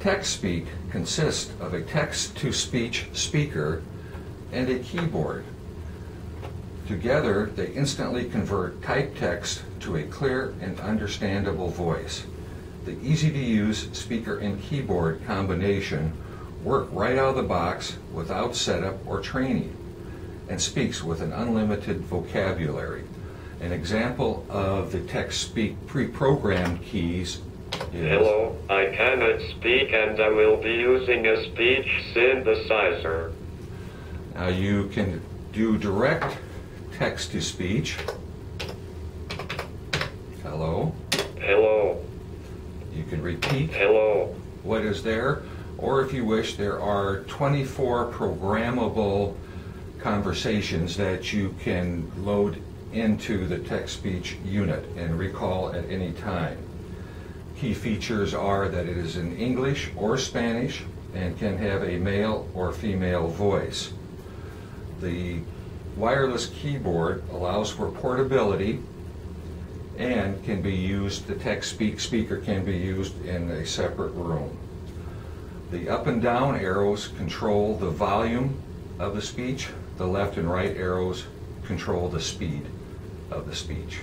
TextSpeak consists of a text-to-speech speaker and a keyboard. Together, they instantly convert typed text to a clear and understandable voice. The easy-to-use speaker and keyboard combination work right out of the box without setup or training and speaks with an unlimited vocabulary. An example of the TextSpeak pre-programmed keys is Hello, I cannot speak and I will be using a speech synthesizer. Now you can do direct text to speech. Hello. Hello, You can repeat hello, what is there, or if you wish, there are 24 programmable conversations that you can load into the text speech unit and recall at any time. Key features are that it is in English or Spanish and can have a male or female voice. The wireless keyboard allows for portability and can be used, the text speak speaker can be used in a separate room. The up and down arrows control the volume of the speech. The left and right arrows control the speed of the speech.